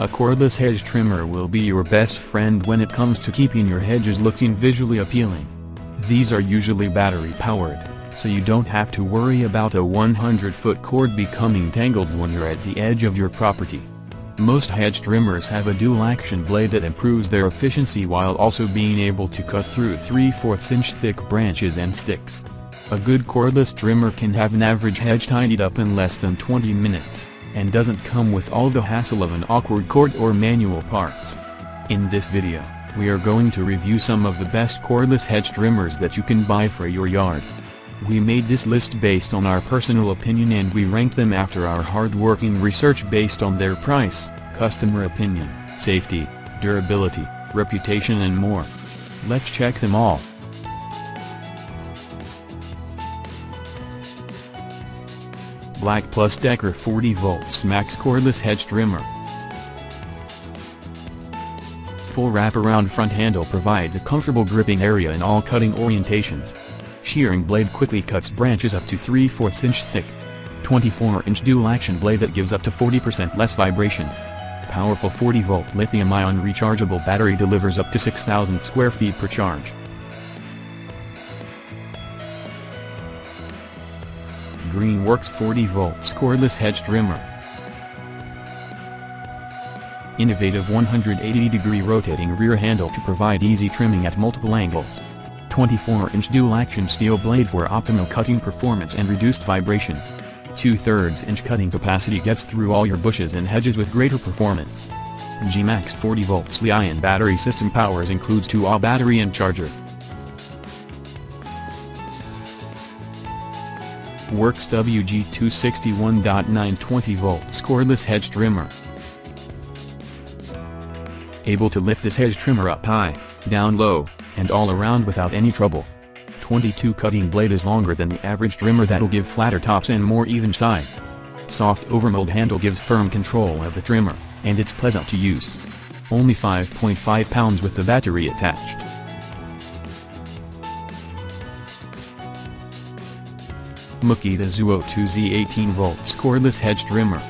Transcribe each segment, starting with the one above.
A cordless hedge trimmer will be your best friend when it comes to keeping your hedges looking visually appealing. These are usually battery-powered, so you don't have to worry about a 100-foot cord becoming tangled when you're at the edge of your property. Most hedge trimmers have a dual-action blade that improves their efficiency while also being able to cut through 3 4 inch thick branches and sticks. A good cordless trimmer can have an average hedge tidied up in less than 20 minutes and doesn't come with all the hassle of an awkward cord or manual parts. In this video, we are going to review some of the best cordless hedge trimmers that you can buy for your yard. We made this list based on our personal opinion and we ranked them after our hard-working research based on their price, customer opinion, safety, durability, reputation and more. Let's check them all. Black Plus Decker 40 volts max cordless hedge trimmer. Full wraparound front handle provides a comfortable gripping area in all cutting orientations. Shearing blade quickly cuts branches up to 3 4 inch thick. 24-inch dual-action blade that gives up to 40% less vibration. Powerful 40-volt lithium-ion rechargeable battery delivers up to 6,000 square feet per charge. Greenworks 40 volts cordless hedge trimmer. Innovative 180 degree rotating rear handle to provide easy trimming at multiple angles. 24-inch dual-action steel blade for optimal cutting performance and reduced vibration. 2 3 inch cutting capacity gets through all your bushes and hedges with greater performance. G-Max 40 volts Li-ion battery system powers includes 2 Ah battery and charger. WORX WG261.920 volts cordless hedge trimmer. Able to lift this hedge trimmer up high, down low, and all around without any trouble. 22 cutting blade is longer than the average trimmer that'll give flatter tops and more even sides. Soft overmold handle gives firm control of the trimmer, and it's pleasant to use. Only 5.5 pounds with the battery attached. Makita XHU02Z 18 volts cordless hedge trimmer.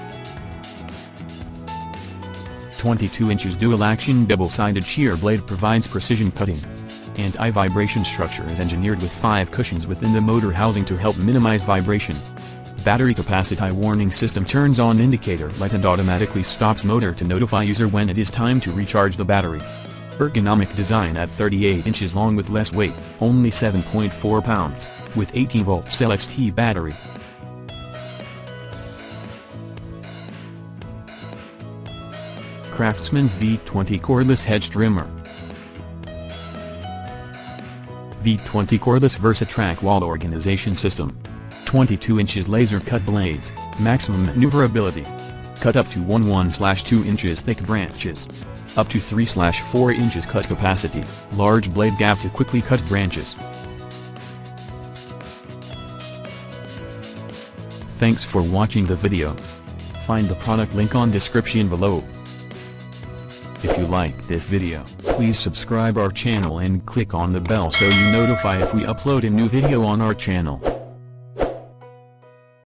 22 inches dual-action double-sided shear blade provides precision cutting. Anti-vibration structure is engineered with 5 cushions within the motor housing to help minimize vibration. Battery capacity warning system turns on indicator light and automatically stops motor to notify user when it is time to recharge the battery. Ergonomic design at 38 inches long with less weight, only 7.4 pounds, with 18 volts LXT battery. Craftsman V20 cordless hedge trimmer. V20 cordless VersaTrack wall organization system. 22 inches laser cut blades, maximum maneuverability. Cut up to 1 1-2 inches thick branches. Up to 3-4 inches cut capacity, large blade gap to quickly cut branches. Thanks for watching the video. Find the product link on description below. If you like this video, please subscribe our channel and click on the bell so you notify if we upload a new video on our channel.